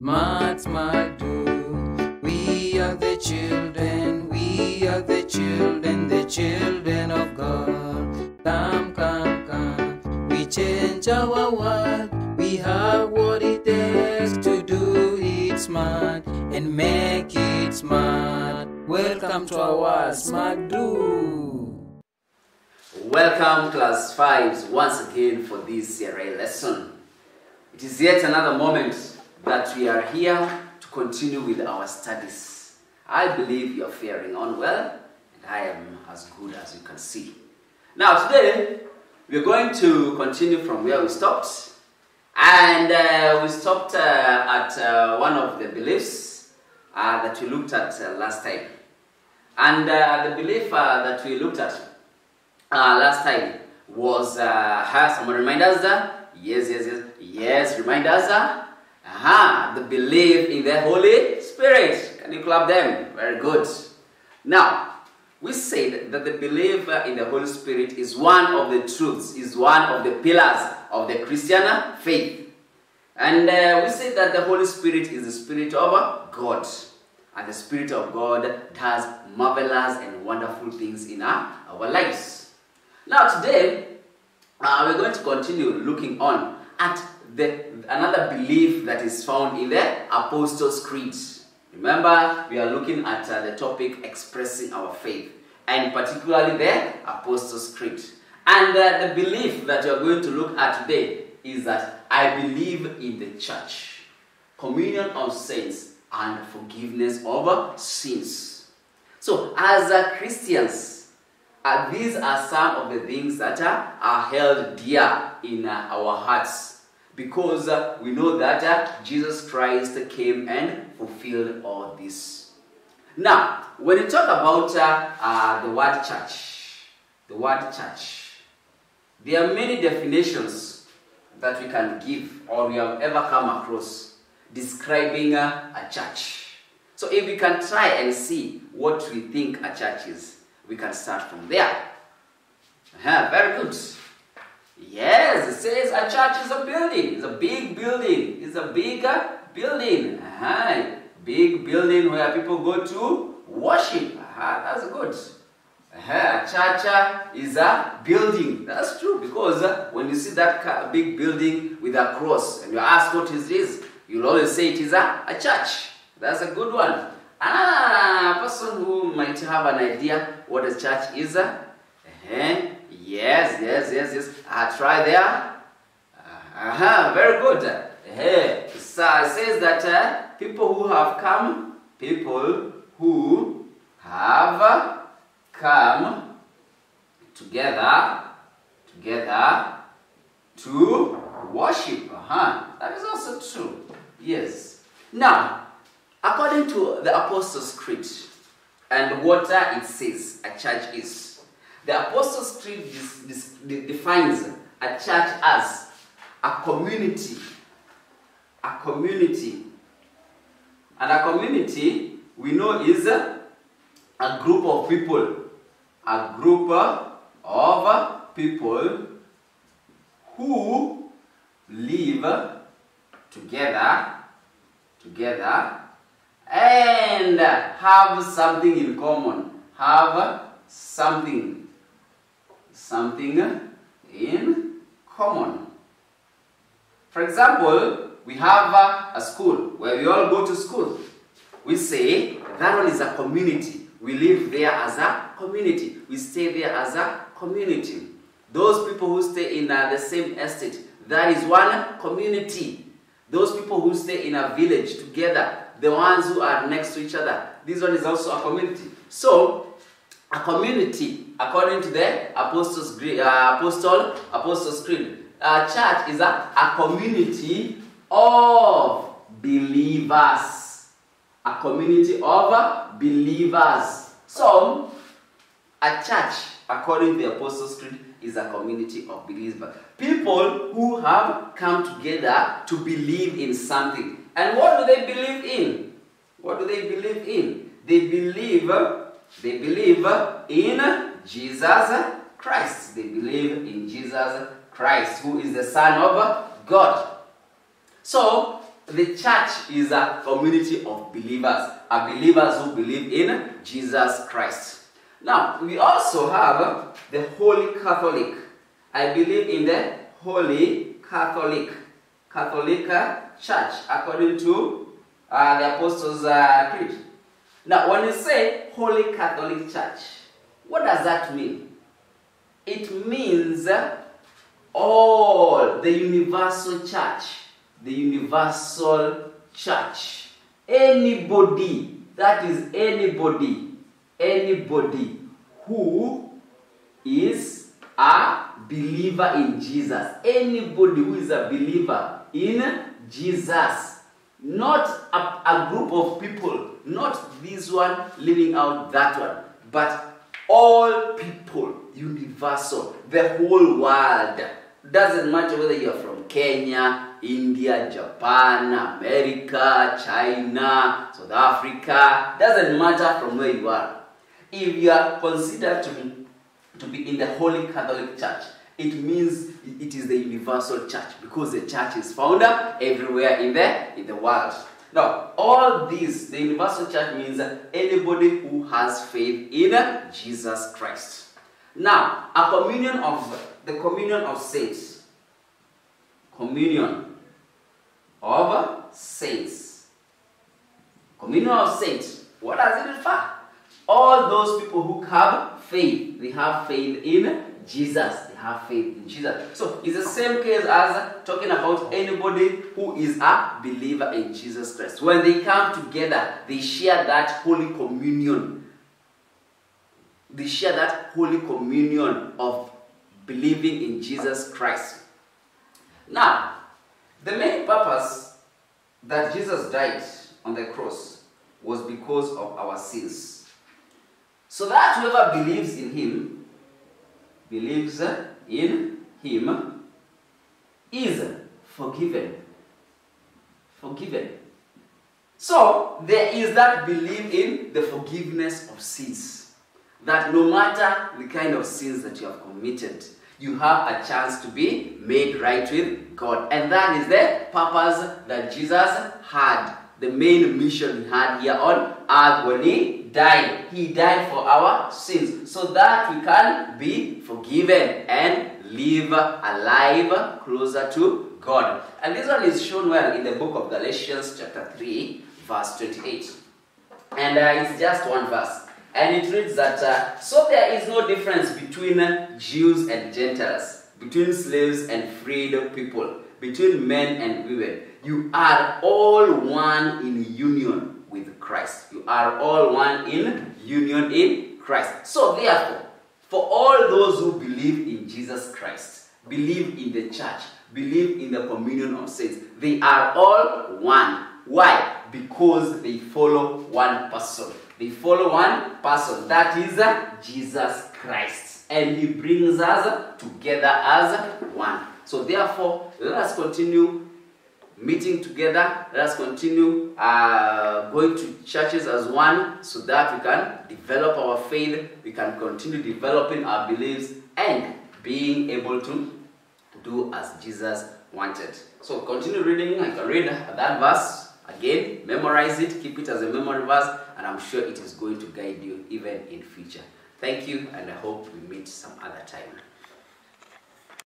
Mad, smart, do. We are the children, we are the children, the children of God. Come, come, come. We change our world. We have what it takes to do it smart and make it smart. Welcome to our Smart Edoo. Welcome, class 5s, once again for this CRE lesson. It is yet another moment that we are here to continue with our studies. I believe you're faring on well, and I am as good as you can see. Now, today, we're going to continue from where we stopped, and uh, we stopped uh, at uh, one of the beliefs uh, that we looked at uh, last time. And uh, the belief that we looked at last time was uh, someone remind us that yes yes yes yes remind us that aha the belief in the holy spirit. Can you clap them? Very good. Now we said that the belief in the holy spirit is one of the truths is one of the pillars of the christian faith. And uh, we said that the holy spirit is the spirit of god. And the spirit of god does marvelous and wonderful things in our, our lives. Now today, uh, we're going to continue looking on at the another belief that is found in the Apostles' Creed. Remember, we are looking at uh, the topic expressing our faith, and particularly the Apostles' Creed. And uh, the belief that you are going to look at today is that I believe in the church, communion of saints, and forgiveness of sins. So, as uh, Christians, uh, these are some of the things that uh, are held dear in uh, our hearts because we know that Jesus Christ came and fulfilled all this. Now, when you talk about uh, the word church, the word church, there are many definitions that we can give or we have ever come across describing a church. So, if we can try and see what we think a church is, we can start from there. Uh-huh, very good. Yes, it says a church is a building. It's a big building. It's a bigger building. Uh-huh. Big building where people go to worship. Uh-huh, that's good. Uh-huh. A church uh, is a building. That's true because uh, when you see that big building with a cross and you ask what is this, you'll always say it is a, a church. That's a good one. Another person who might have an idea what a church is. Uh, uh-huh. Yes, yes, yes, yes. I try there. Uh-huh. Very good. Uh-huh. So it says that uh, people who have come, people who have come together, together to worship. Uh-huh. That is also true. Yes. Now, According to the Apostles' Creed and what it says a church is, the Apostles' Creed defines a church as a community. A community. And a community, we know, is a group of people. A group of people who live together, together and have something in common. Have something, something in common. For example, we have a school where we all go to school. We say that one is a community. We live there as a community. We stay there as a community. Those people who stay in uh, the same estate, that is one community. Those people who stay in a village together, the ones who are next to each other. This one is also a community. So, a community, according to the Apostles' uh, Apostle Apostles' Creed, a church is a, a community of believers. A community of believers. So, a church, according to the Apostles' Creed, is a community of believers. People who have come together to believe in something. And what do they believe in? What do they believe in? They believe they believe in Jesus Christ. They believe in Jesus Christ, who is the Son of God. So, the church is a community of believers, are believers who believe in Jesus Christ. Now, we also have the Holy Catholic. I believe in the Holy Catholic, Catholic Church, according to uh, the Apostles' uh, Creed. Now, when you say Holy Catholic Church, what does that mean? It means all the universal church, the universal church. Anybody, that is anybody, anybody who is a believer in Jesus, anybody who is a believer in Jesus, not a, a group of people, not this one leaving out that one, but all people, universal, the whole world. Doesn't matter whether you're from Kenya, India, Japan, America, China, South Africa, doesn't matter from where you are. If you are considered to to be in the Holy Catholic Church, it means it is the universal church because the church is found everywhere in the, in the world. Now, all this, the universal church means anybody who has faith in Jesus Christ. Now, a communion of the communion of saints. Communion of saints. Communion of saints. What does it refer? All those people who have faith, they have faith in Jesus. They have faith in Jesus. So it's the same case as talking about anybody who is a believer in Jesus Christ. When they come together, they share that holy communion. They share that holy communion of believing in Jesus Christ. Now, the main purpose that Jesus died on the cross was because of our sins. So that whoever believes in him believes in him is forgiven. Forgiven. So there is that belief in the forgiveness of sins. That no matter the kind of sins that you have committed, you have a chance to be made right with God. And that is the purpose that Jesus had. The main mission he had here on earth when he died. He died for our sins so that we can be forgiven and live alive closer to God. And this one is shown well in the book of Galatians, chapter 3, verse 28. And uh, it's just one verse. And it reads that, uh, so there is no difference between Jews and Gentiles, between slaves and freed people, between men and women. You are all one in union with Christ. You are all one in union in Christ. So, therefore, for all those who believe in Jesus Christ, believe in the church, believe in the communion of saints, they are all one. Why? Because they follow one person. They follow one person, that is uh, Jesus Christ. And he brings us together as one. So, therefore, let us continue meeting together. Let us continue uh, going to churches as one so that we can develop our faith, we can continue developing our beliefs, and being able to do as Jesus wanted. So continue reading. I can read that verse again, memorize it, keep it as a memory verse, and I'm sure it is going to guide you even in future. Thank you, and I hope we meet some other time.